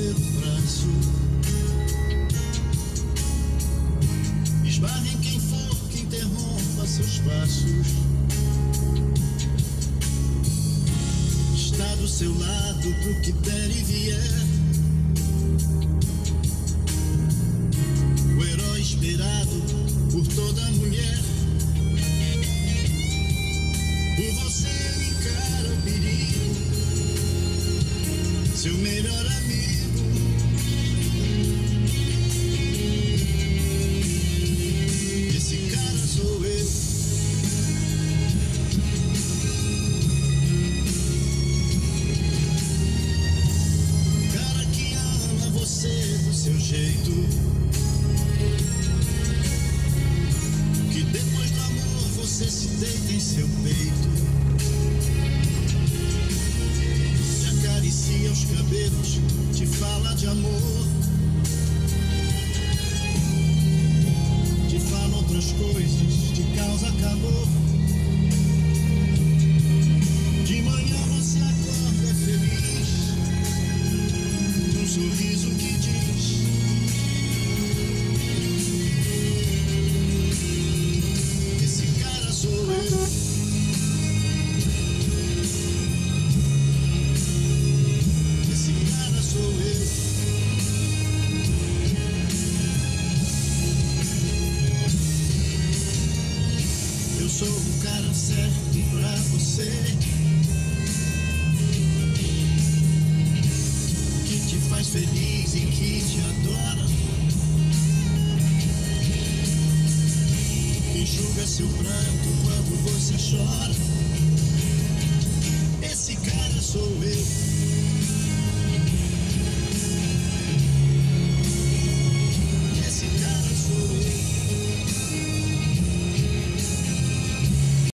teu braço. Esbarre quem for que interrompa seus passos. Está do seu lado pro que der e vier. O herói esperado por toda mulher. Por você encara o perigo. Seu melhor amigo. Se deita em seu peito. Te acaricia os cabelos, te fala de amor. Te fala outras coisas, te causa calor. De manhã você acorda feliz, um sorriso que sou o cara certo pra você. Que te faz feliz e que te adora. Enxuga seu pranto quando você chora.